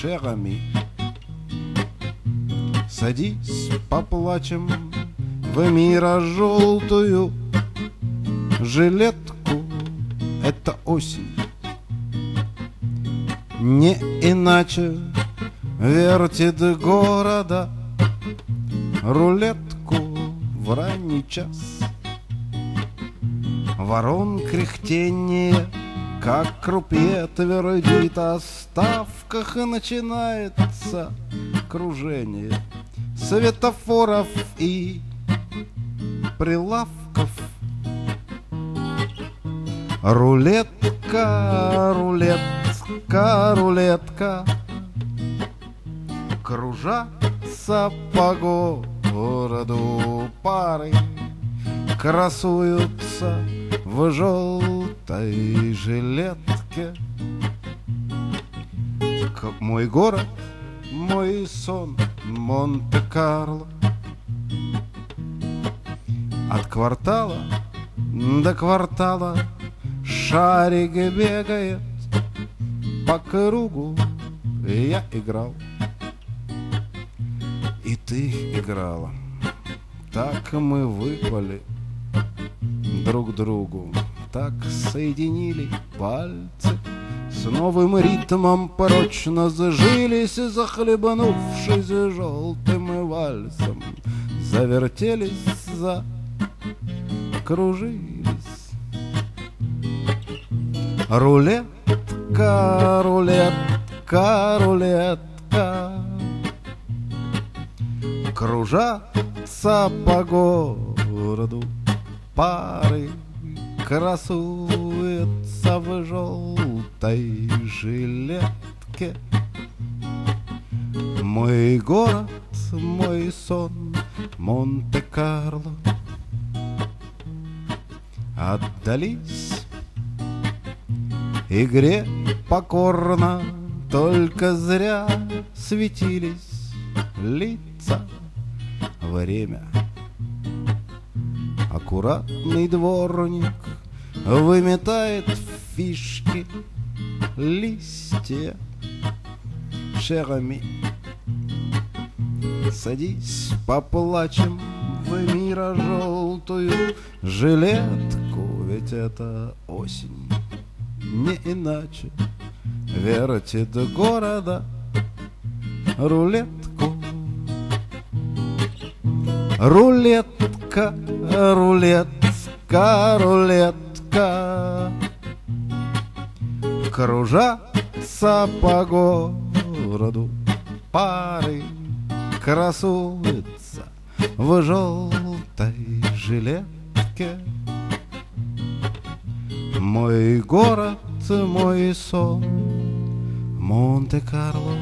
шерами. Садись, поплачем в мира желтую жилетку. Это осень. Не иначе вертит города рулетку в ранний час. Ворон кряхтение, как крупье твердит о ставках, и начинается кружение светофоров и прилавков. Рулетка, рулетка, рулетка, кружатся по городу пары, красуются в желтой жилетке. Мой город, мой сон, Монте-Карло. От квартала до квартала шарик бегает по кругу, я играл. И ты играла. Так мы выпали друг другу, так соединили пальцы. С новым ритмом прочно зажились, захлебнувшись желтым вальсом, завертелись, закружились. Рулетка, рулетка, рулетка, кружатся по городу пары красуется в желтой жилетке. Мой город, мой сон, Монте-Карло. Отдались игре покорно, Только зря светились лица время Аккуратный дворник Выметает фишки, листья Шерами. Садись, поплачем в мира желтую жилетку Ведь это осень, не иначе Вертит города рулетку. Рулетка, рулетка, рулетка Кружатся по городу пары Красуется в желтой жилетке. Мой город, мой сон Монте-Карло